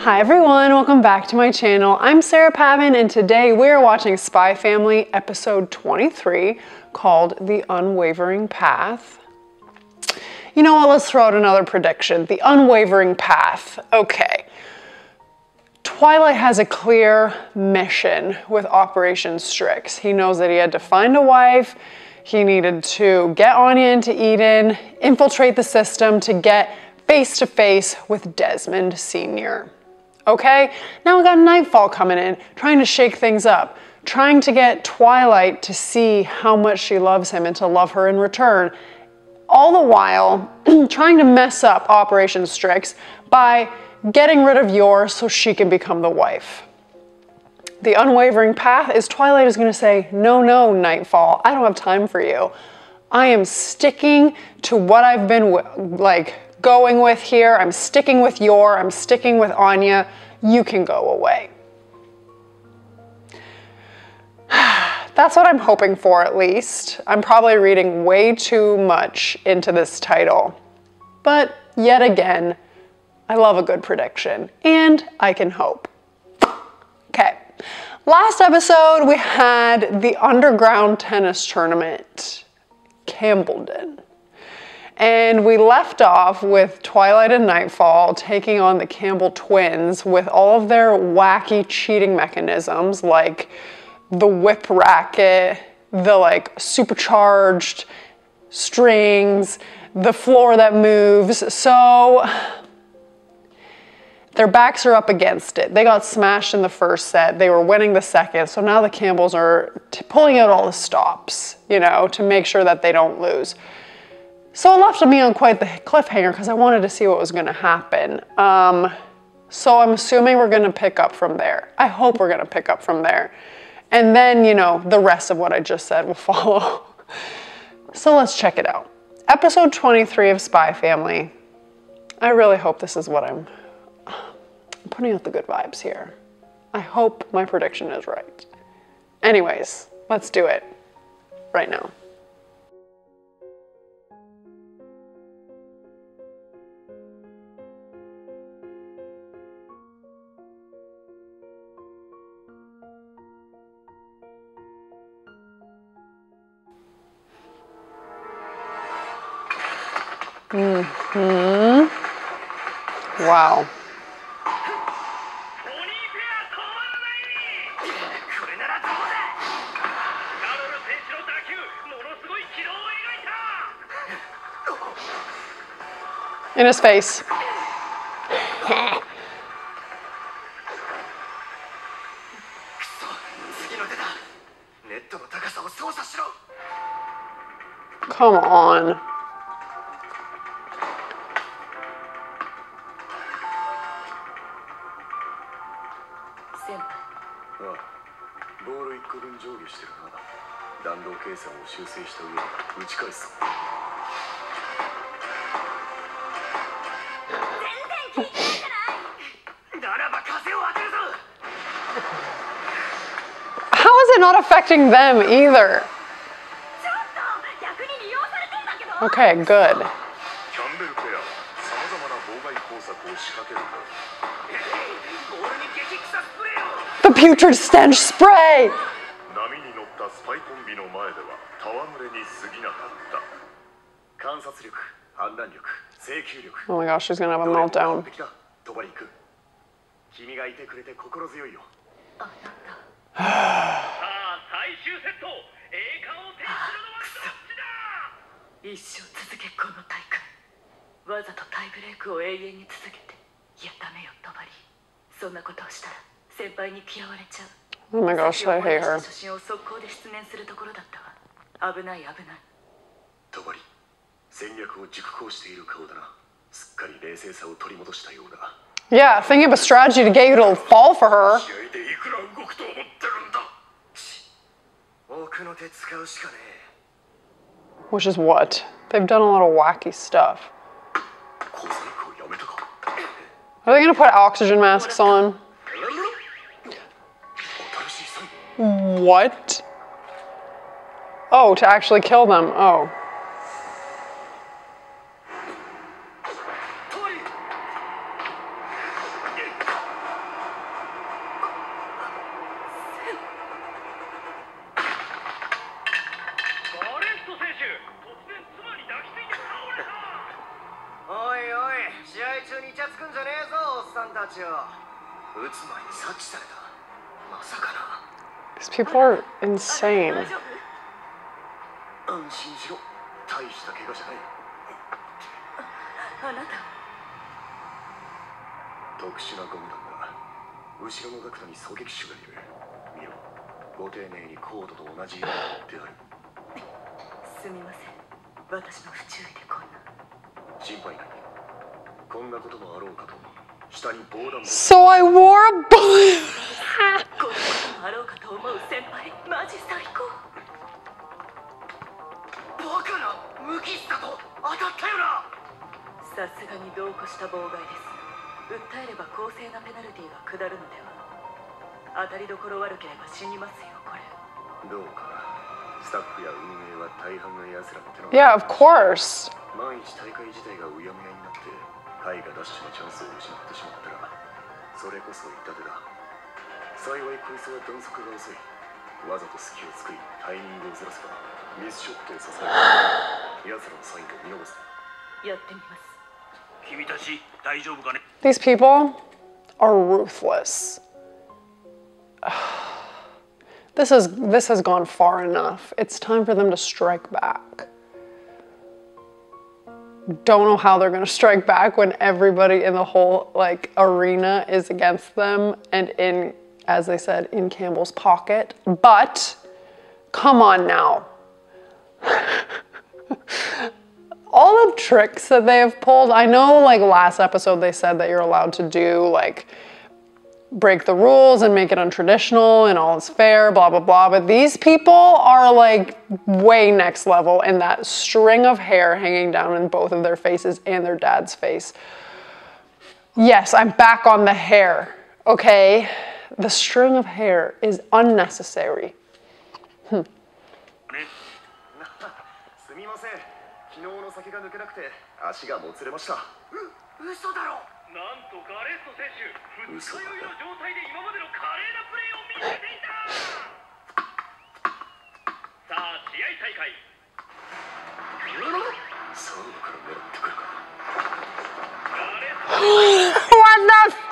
Hi everyone, welcome back to my channel. I'm Sarah Pavan and today we are watching Spy Family episode 23 called The Unwavering Path. You know what, let's throw out another prediction. The Unwavering Path. Okay. Twilight has a clear mission with Operation Strix. He knows that he had to find a wife, he needed to get Anya into Eden, infiltrate the system to get face to face with Desmond Sr. Okay, now we got Nightfall coming in, trying to shake things up, trying to get Twilight to see how much she loves him and to love her in return. All the while, trying to mess up Operation Strix by getting rid of Yor so she can become the wife. The unwavering path is Twilight is going to say, No, no, Nightfall, I don't have time for you. I am sticking to what I've been like going with here. I'm sticking with Yor, I'm sticking with Anya. You can go away. That's what I'm hoping for at least. I'm probably reading way too much into this title. But yet again, I love a good prediction and I can hope. Okay, last episode we had the underground tennis tournament, Campbelldon. And we left off with Twilight and Nightfall taking on the Campbell twins with all of their wacky cheating mechanisms like the whip racket, the like supercharged strings, the floor that moves. So their backs are up against it. They got smashed in the first set. They were winning the second. So now the Campbells are pulling out all the stops, you know, to make sure that they don't lose. So it left me on quite the cliffhanger because I wanted to see what was going to happen. Um, so I'm assuming we're going to pick up from there. I hope we're going to pick up from there. And then, you know, the rest of what I just said will follow. so let's check it out. Episode 23 of Spy Family. I really hope this is what I'm, I'm putting out the good vibes here. I hope my prediction is right. Anyways, let's do it right now. Mm-hmm. Wow. In his face. Affecting them either? Okay, good. The putrid stench spray! Oh my gosh, she's gonna have a meltdown. さあ最終セット栄冠を手にするのはどっちだ？一生続けこの大会。わざとタイブレークを永遠に続けて。いやダメよトバリそんなことをしたら先輩に嫌われちゃう。Oh my gosh, I hate her. 写真を速攻で失念するところだったわ。危ない危ない。トバリ戦略を熟考している顔だな。すっかり冷静さを取り戻したようだ。Yeah, thinking of a strategy to get you to fall for her. Which is what? They've done a lot of wacky stuff. Are they gonna put oxygen masks on? What? Oh, to actually kill them. Oh. People are insane. 先輩マジ最高。バカな無機質だと当たったよな。さすがに同行した妨害です。訴えれば公正なペナルティが下るのでは。当たりどころ悪ければ死にますよこれ。どうかなスタッフや運営は大半が奴らの手の Yeah, of course. 万一大会自体がうやむやになってタイがダッシュのチャンスを失ってしまったらそれこそ痛手だ。幸いこいつは弾速が遅い わざと隙を作りタイミングをずらせばミスショットを支える奴らのサインを見逃すやってみます君たち大丈夫かね These people are ruthless. This is this has gone far enough. It's time for them to strike back. Don't know how they're going to strike back when everybody in the whole like arena is against them and in as they said in Campbell's pocket. But come on now. all the tricks that they have pulled. I know, like last episode, they said that you're allowed to do like break the rules and make it untraditional and all is fair, blah, blah, blah. But these people are like way next level and that string of hair hanging down in both of their faces and their dad's face. Yes, I'm back on the hair, okay? The string of hair is unnecessary. ねすみません昨日の酒が抜けなくて足がもつれました。う嘘だろ。なんとガレット選手二日酔いの状態で今までの華麗なプレーを見せていた。さあ試合再開。サウナから狙ってくるかガレット What the?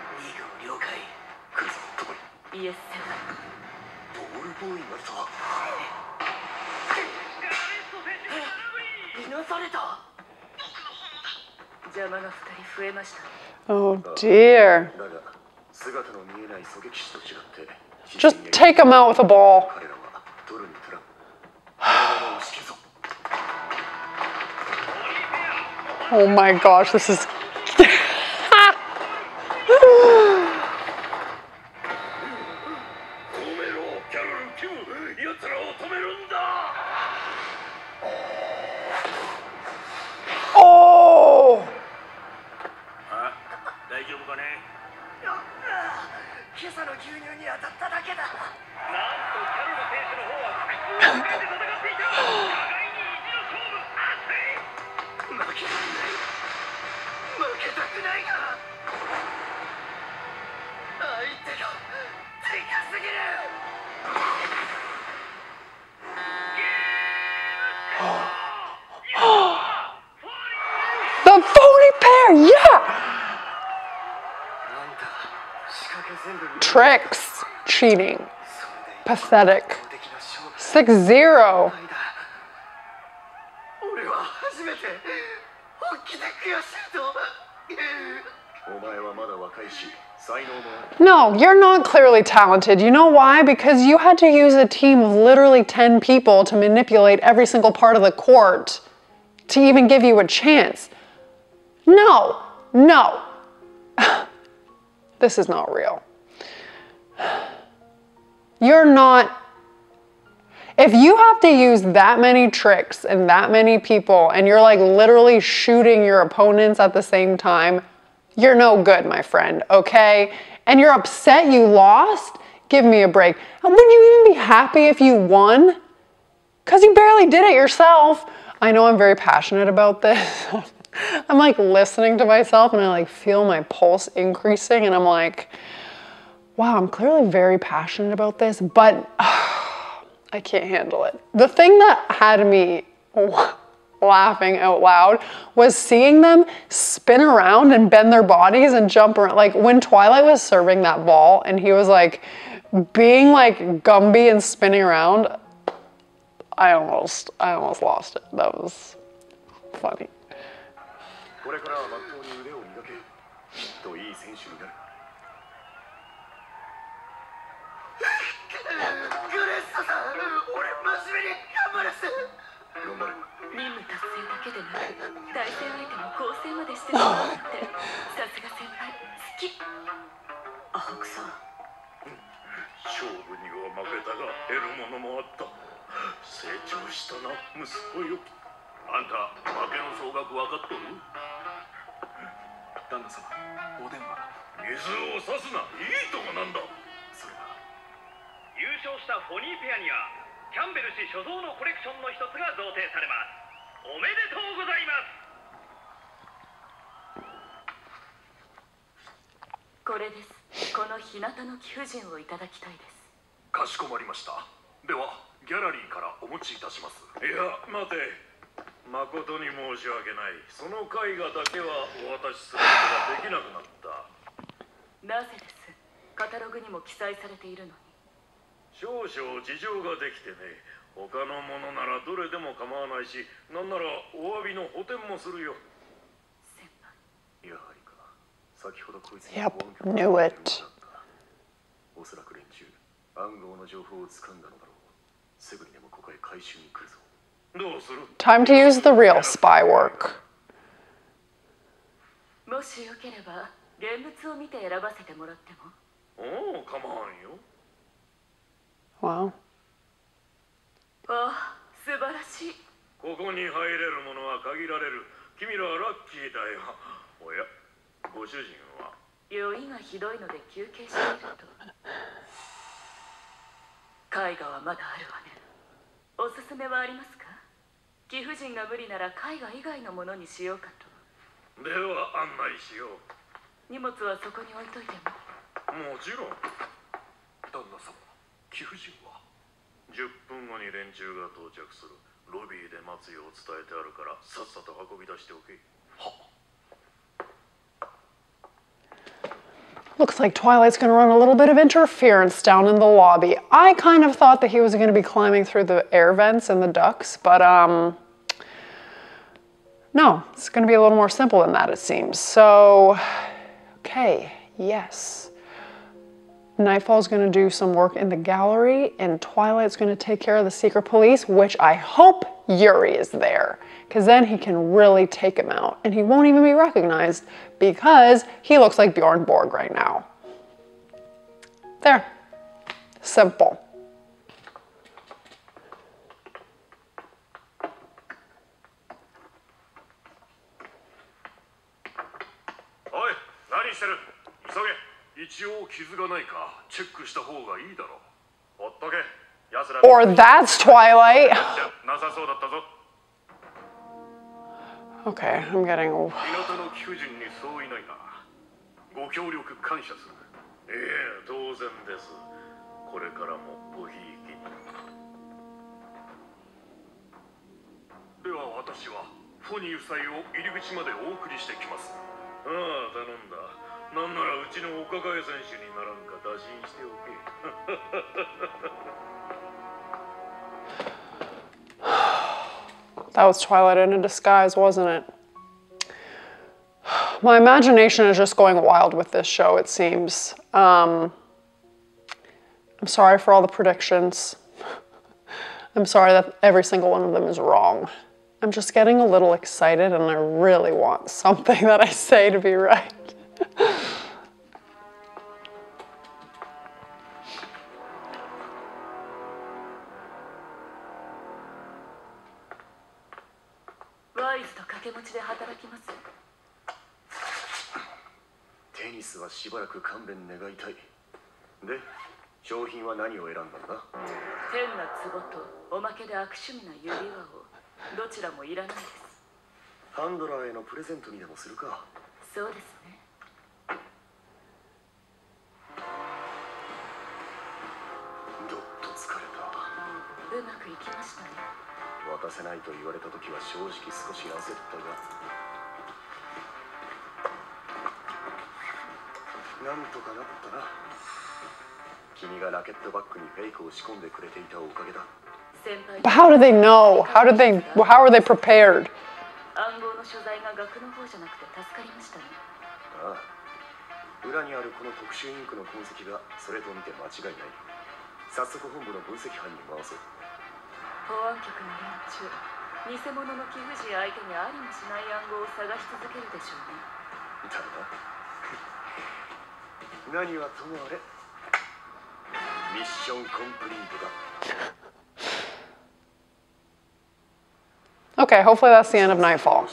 Yes. Oh dear. Just take him out with a ball. oh my gosh, this is cheating. Pathetic. 6 0. No, you're not clearly talented. You know why? Because you had to use a team of literally 10 people to manipulate every single part of the court to even give you a chance. No, no. this is not real. You're not. If you have to use that many tricks and that many people and you're like literally shooting your opponents at the same time, you're no good, my friend, okay? And you're upset you lost? Give me a break. And wouldn't you even be happy if you won? Because you barely did it yourself. I know I'm very passionate about this. I'm like listening to myself and I like feel my pulse increasing and I'm like, wow, I'm clearly very passionate about this, but I can't handle it. The thing that had me laughing out loud was seeing them spin around and bend their bodies and jump around. Like when Twilight was serving that ball and he was like being like Gumby and spinning around, I almost, I almost lost it. That was funny. 水を差すな。いいとこなんだ優勝したフォニーペアにはキャンベル氏所蔵のコレクションの一つが贈呈されます。おめでとうございます。これです。この日向の貴婦人をいただきたいです。かしこまりました。ではギャラリーからお持ちいたします。いや待て。誠に申し訳ない。その絵画だけはお渡しすることができなくなった。なぜです。カタログにも記載されているのに少々事情ができてね他のものならどれでも構わないしなんならお詫びの補填もするよ。先輩。やはりか。先ほどこいつ安局 knew が it. おそらく連中暗号の情報を掴んだのだろう。すぐにでもここへ回収に来るぞ。どうする？Time to use the real spy work. もしよければ現物を見て選ばせてもらっても？おお構わんよ Wow. ああ素晴らしい。ここに入れるものは限られる。君らはラッキーだよ。おやご主人は？酔いがひどいので休憩していると。絵画はまだあるわね。おすすめはありますか？貴婦人が無理なら絵画以外のものにしようかと。では案内しよう。荷物はそこに置いといても。もちろん。旦那様貴婦人は10分後に連中が到着するロビーで待つよう伝えてあるからさっさと運び出しておけ Looks like Twilight's gonna run a little bit of interference down in the lobby. I kind of thought that he was gonna be climbing through the air vents and the ducts, but um, no, it's gonna be a little more simple than that, it seems. So, okay, yes. Nightfall's gonna do some work in the gallery, and Twilight's gonna take care of the secret police, which I hope Yuri is there, because then he can really take him out, and he won't even be recognized because he looks like Bjorn Borg right now. There. Simple. 応傷がないかチェックした方がいいだろう。ほっとけ。Or that's Twilight. Okay, I'm getting. 港の貴婦人にそういないな。ご協力感謝する。ええ当然です。これからもごひいきに。では私はフォニー夫妻を入り口までお送りしてきます。ああ頼んだ なんならうちのお抱え選手にならんか打診しておけ That was Twilight in a disguise, wasn't it? My imagination is just going wild with this show, it seems. Um, I'm sorry for all the predictions. I'm sorry that every single one of them is wrong. I'm just getting a little excited and I really want something that I say to be right. ばらく勘弁願いたい。で商品は何を選んだんだ？変な壺とおまけで悪趣味な指輪をどちらもいらないです。ハンドラーへのプレゼントにでもするか。そうですね。どっと疲れた。うまくいきましたね。渡せないと言われた時は正直少し焦ったがなんとかなったな。君がラケットバッグにフェイクを仕込んでくれていたおかげだ。先輩。But how do they know? How did they? How are they prepared? 暗号の所在が額の方じゃなくて助かりましたね。ああ。裏にあるこの特殊インクの痕跡がそれと見て間違いない。早速本部の分析班に回そう。保安局の連中。偽物の貴婦人相手にありもしない暗号を探し続けるでしょうね。だな何はともあれミッションコンプリートだ Okay, hopefully that's the end of Nightfall.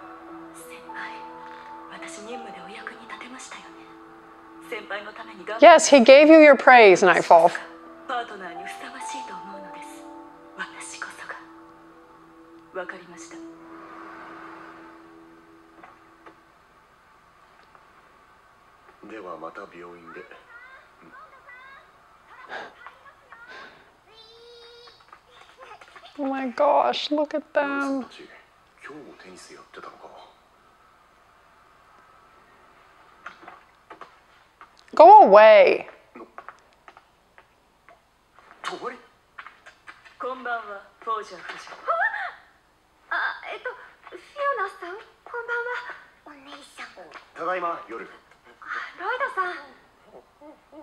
してくれどこに家の前まで送りますよ1秒でも長く俺は最大者のロイド・フォージャーだ万が一近隣住民に君との関係を勘ぐられてはよろしくない不定を理由に当局に密告されたものだって少なくないからな先輩私任務でお役に立てましたよね先輩のために頑張 Yes, he gave you your praise, Nightfall. パートナーにふさわしいと思うのです私こそがわかりましたではまた病院で Oh my gosh, look at お姉さん them. 今日もテニスやってたのか Go away. りこんばんはフォージャー夫人あ、えっと、フィオナさん、こんばんは。お姉さん。ただいま夜ロイドさん。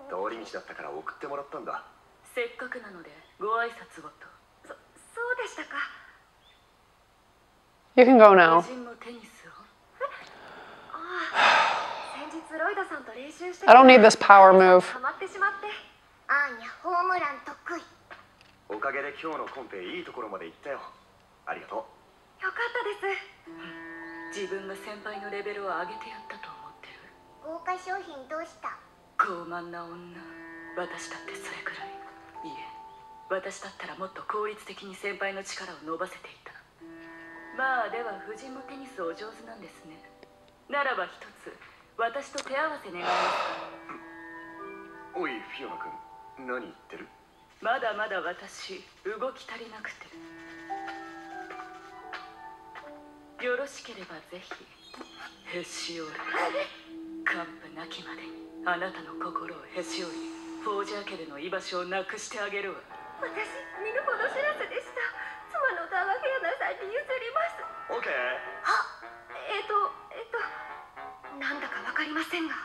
通り道だったから送ってもらったんだせっかくなのでご挨拶をとそ、そうでしたか。You can go now. 夫人もテニスを先日ロイドさんと練習して I don't need this power move. ハマってしまって？あーにゃ、ホームラン得意。おかげで今日のコンペいいところまで行ったよありがとうよかったです。自分が先輩のレベルを上げてやったと思ってる豪華商品どうした？傲慢な女私だってそれくらいいえ私だったらもっと効率的に先輩の力を伸ばせていたまあでは夫人もテニスお上手なんですね。ならば一つ私と手合わせ願いますおいフィオナ君何言ってる？まだまだ私動き足りなくて。よろしければぜひへし折る。完膚なきまでにあなたの心をへし折りフォージャー家での居場所をなくしてあげるわ。私、見るほど知らずでします。オッケーは、えっと、えっと、なんだかわかりませんが。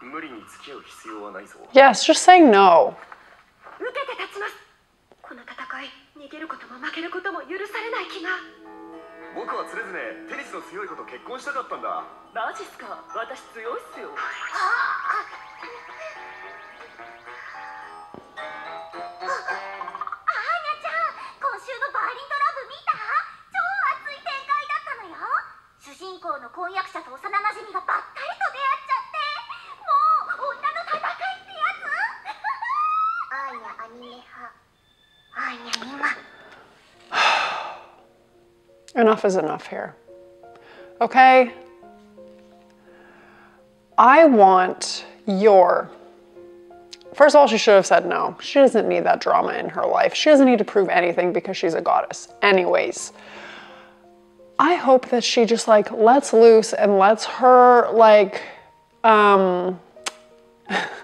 無理に付き合う必要はないぞ Yes, just say no. 受けて立ちます。この戦い、逃げることも負けることも許されない気が。僕は常々テニスの強い子と結婚したかったんだマジっすか？私強いっすよアー is enough here. Okay? I want your. First of all, she should have said no. She doesn't need that drama in her life. She doesn't need to prove anything because she's a goddess. Anyways, I hope that she just like lets loose and lets her like um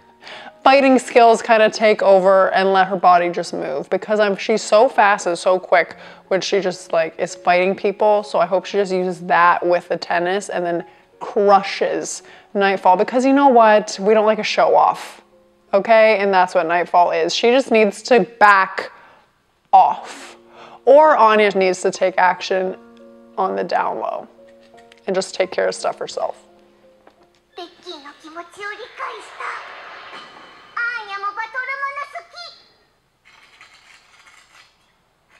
fighting skills kind of take over and let her body just move because I'm she's so fast and so quick when she just like is fighting people. So I hope she just uses that with the tennis and then crushes Nightfall because you know what? We don't like a show off. Okay? And that's what Nightfall is. She just needs to back off. Or Anya needs to take action on the down low and just take care of stuff herself.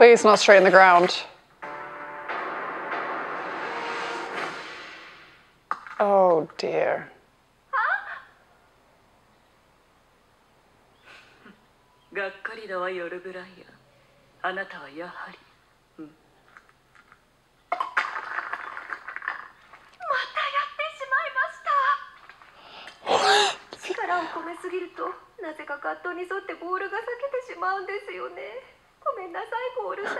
please, not で。あがっかりだわ、ヨルブライあなたはやはり、またやってしまいました。力を込めすぎるとなぜかカットに沿ってボールが裂けてしまうんですよね。ごめんなさいボールさん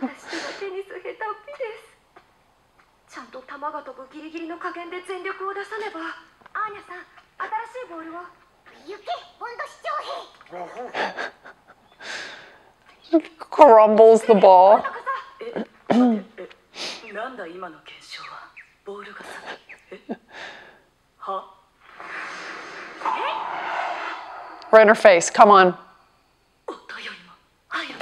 私とはテニス下手っぴですちゃんと球が飛ぶギリギリの加減で全力を出さねばアーニャさん新しいボールを行けボンド視聴兵 Crumbles the ball. え待ってえなんだ今の検証はボールが先えは Right in her face. Come on.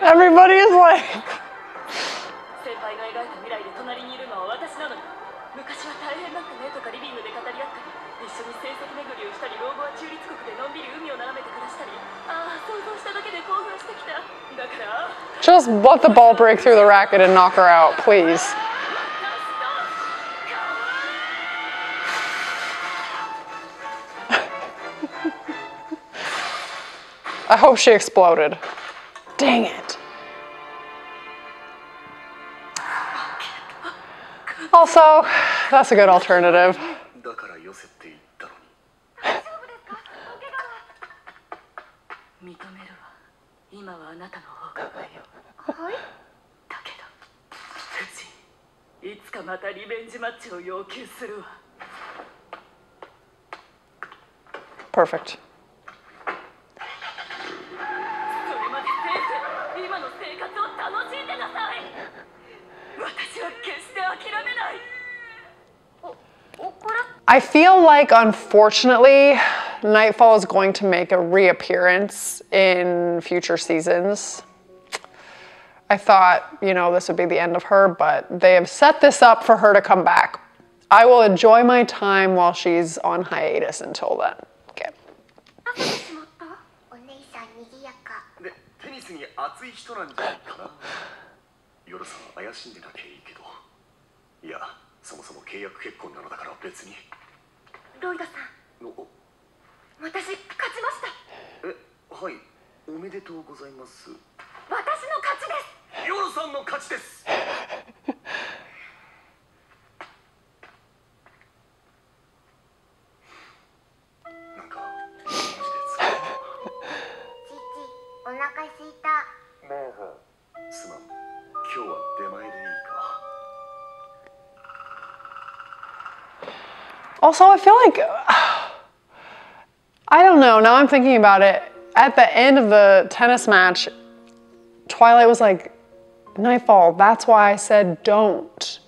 Everybody is like, 先輩が描いた未来で隣にいるのは私なのに昔は大変だったねとかリビングで語り合ったり一緒に成績巡りをしたり老後は中立国でのんびり海を眺めて暮らしたりああ想像しただけで興奮してきただから just let the ball break through the racket and knock her out, please. I hope she exploded. Dang it. Also, that's a good alternative. だ I feel like, unfortunately, Nightfall is going to make a reappearance in future seasons. I thought, you know, this would be the end of her, but they have set this up for her to come back. I will enjoy my time while she's on hiatus until then. Okay. 焦ってしまったお姉さんにぎやかでテニスに熱い人なんじゃないかな夜さん怪しんでなきゃいいけどいやそもそも契約結婚なのだから別に ロイドさん。お私勝ちました。えはい。おめでとうございます。私の勝ちです。夜さんの勝ちです。なんかマジで疲れた父お腹すいた。すまん。今日は出前で Also, I feel like I don't know. Now I'm thinking about it. At the end of the tennis match, Twilight was like, "Nightfall." That's why I said don't.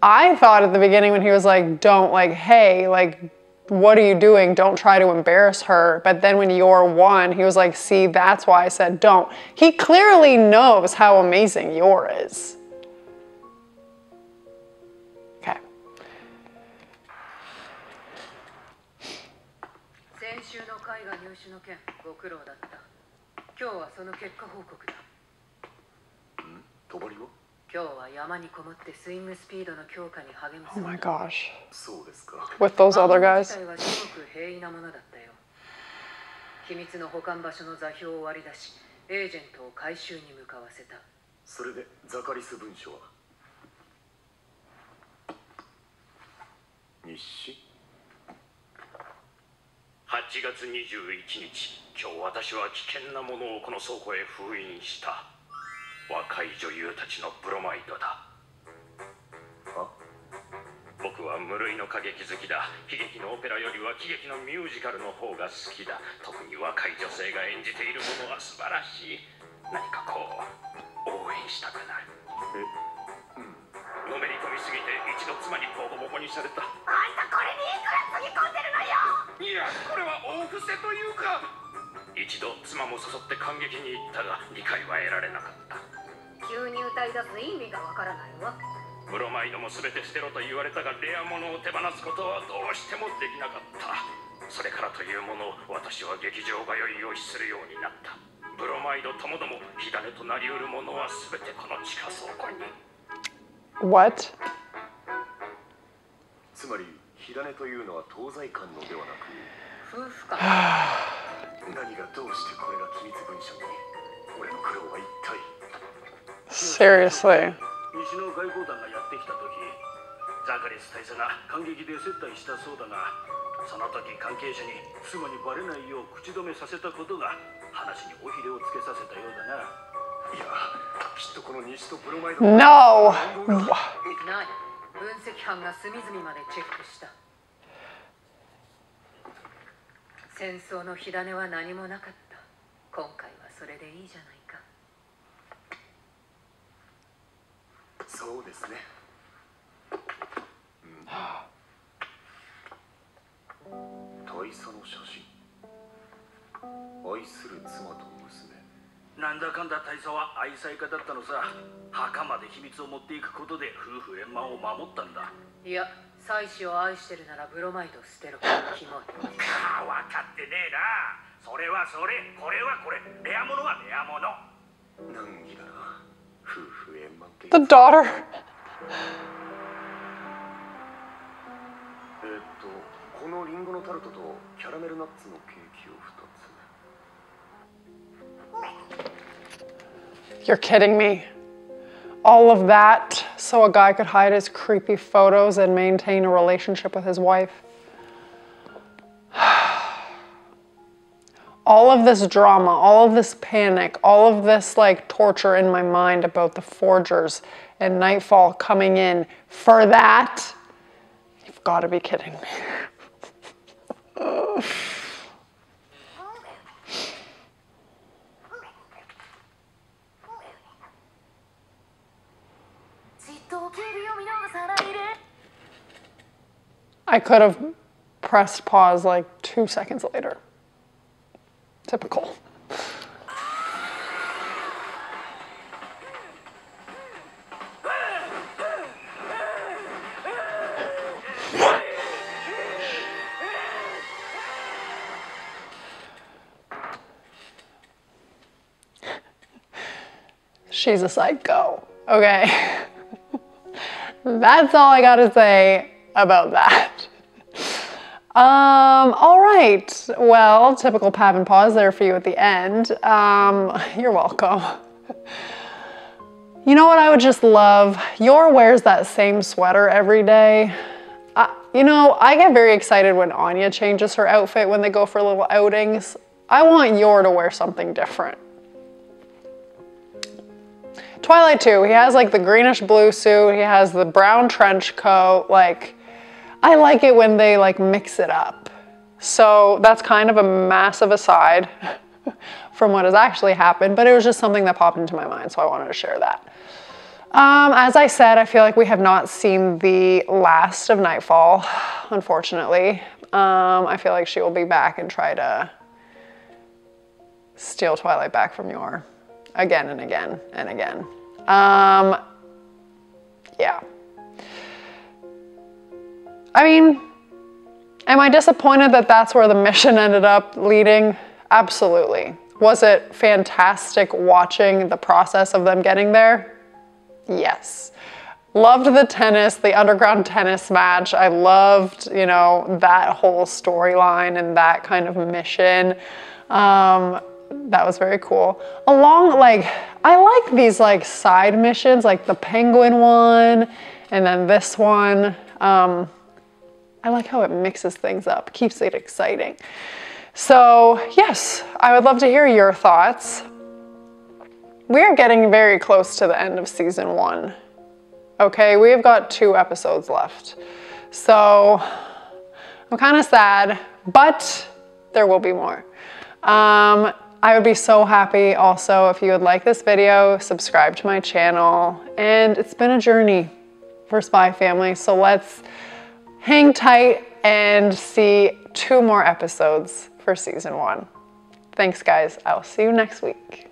I thought at the beginning when he was like, "Don't," like, "Hey, like." What are you doing? Don't try to embarrass her. But then when Yor won, he was like, See, that's why I said don't. He clearly knows how amazing Yor is. 今日はその結果報告だ。帳を？今日は山にこもってスイングスピードの強化に励む Oh my gosh. そうですか。With those other guys? 自体はすごく平易なものだったよ。秘密の保管場所の座標を割り出しエージェントを回収に向かわせた。それでザカリス文書は？日誌？8月21日今日私は危険なものをこの倉庫へ封印した。若い女優たちのブロマイドだ。僕は無類の歌劇好きだ。悲劇のオペラよりは喜劇のミュージカルの方が好きだ。特に若い女性が演じているものは素晴らしい。何かこう応援したくなる。のめり込みすぎて一度妻にボコボコにされた。あんたこれにいくらつぎ込んでるのよ！いやこれは大伏せというか。一度妻も誘って感激に行ったが理解は得られなかった。急に歌い出す意味がわからないわ。ブロマイドも全て捨てろと言われたがレア物を手放すことはどうしてもできなかった。それからというもの私は劇場通いをするようになった。ブロマイドともども火種となりうるものは全てこの地下倉庫に What? つまり火種というのは東西間のではなく夫婦間何がどうしてこれが機密文書に俺の苦労は一体 Seriously？西の外交団がやってきた時ザカリス大佐が感激で接待したそうだがその時関係者に妻にバレないよう口止めさせたことが話に尾ひれをつけさせたようだないやきっとこの西とブロマイド No. ない分析班が隅々までチェックした。戦争の火種は何もなかった。今回はそれでいいじゃないか。そうですね。うん。大佐の写真。愛する妻と娘なんだかんだ大佐は愛妻家だったのさ。墓まで秘密を持っていくことで夫婦円満を守ったんだ。いや妻子を愛してるならブロマイドを捨てろ。キモい。ああ分かってねえな。それはそれ。これはこれ。レアものはレアもの。難儀だな夫婦円満って The daughter. えーっとこのリンゴのタルトとキャラメルナッツのケーキ You're kidding me. All of that so a guy could hide his creepy photos and maintain a relationship with his wife. all of this drama, all of this panic, all of this like torture in my mind about the Forgers and Nightfall coming in for that. You've got to be kidding me. I could have pressed pause like two seconds later. Typical. She's a psycho. Okay. That's all I gotta say about that. Um, all right. Well, typical Pavan pause there for you at the end. Um, you're welcome. You know what I would just love? Yor wears that same sweater every day. Uh, you know, I get very excited when Anya changes her outfit when they go for little outings. I want Yor to wear something different. Twilight too. He has like the greenish blue suit. He has the brown trench coat. Like, I like it when they like mix it up. So that's kind of a massive aside from what has actually happened, but it was just something that popped into my mind, so I wanted to share that. Um, as I said, I feel like we have not seen the last of Nightfall, unfortunately. Um, I feel like she will be back and try to steal Twilight back from Yor again and again and again. Um, yeah. I mean, am I disappointed that that's where the mission ended up leading? Absolutely. Was it fantastic watching the process of them getting there? Yes. Loved the tennis, the underground tennis match. I loved, you know, that whole storyline and that kind of mission. Um, that was very cool. Along, like, I like these like side missions, like the penguin one, and then this one. Um, I like how it mixes things up, keeps it exciting. So yes, I would love to hear your thoughts. We are getting very close to the end of season one. Okay, we've got two episodes left. So I'm kind of sad, but there will be more. Um, I would be so happy also if you would like this video, subscribe to my channel, and it's been a journey for Spy Family, so let's hang tight and see two more episodes for season one. Thanks guys, I'll see you next week.